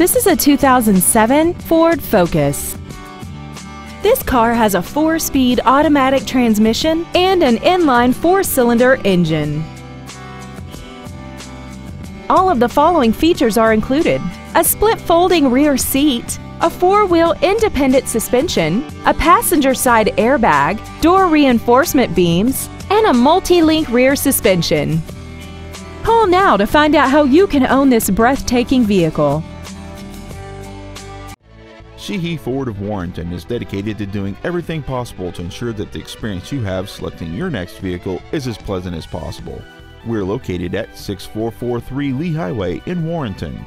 This is a 2007 Ford Focus. This car has a four-speed automatic transmission and an inline four-cylinder engine. All of the following features are included. A split folding rear seat, a four-wheel independent suspension, a passenger side airbag, door reinforcement beams, and a multi-link rear suspension. Call now to find out how you can own this breathtaking vehicle. Sheehy Ford of Warrenton is dedicated to doing everything possible to ensure that the experience you have selecting your next vehicle is as pleasant as possible. We're located at 6443 Lee Highway in Warrenton.